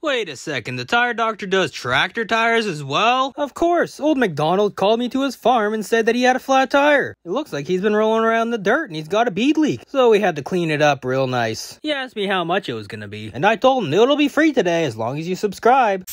Wait a second, the tire doctor does tractor tires as well? Of course, old MacDonald called me to his farm and said that he had a flat tire. It looks like he's been rolling around in the dirt and he's got a bead leak, so we had to clean it up real nice. He asked me how much it was gonna be. And I told him it'll be free today as long as you subscribe.